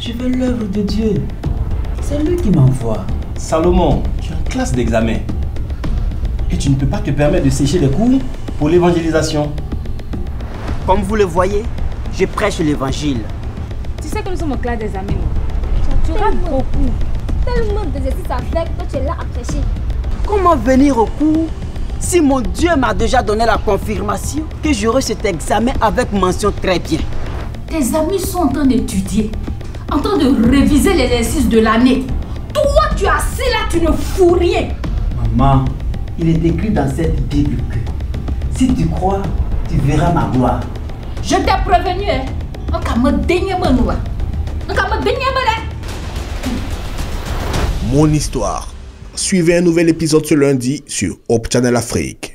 Je fais l'œuvre de Dieu. C'est lui qui m'envoie. Salomon, tu es en classe d'examen. Et tu ne peux pas te permettre de sécher les cours pour l'évangélisation. Comme vous le voyez, je prêche l'évangile. Tu sais que nous sommes en classe d'examen. Tu rates beaucoup. Tellement d'exercices à faire que toi tu es là à prêcher. Comment venir au cours si mon Dieu m'a déjà donné la confirmation que j'aurai cet examen avec mention très bien? Tes amis sont en train d'étudier, en train de réviser l'exercice de l'année. Toi, tu es assis là, tu ne fous rien. Maman, il est écrit dans cette Bible que si tu crois, tu verras ma gloire. Je t'ai prévenu, hein. On va me dénier, On va me dénier, Mon histoire. Suivez un nouvel épisode ce lundi sur Hope Channel Afrique.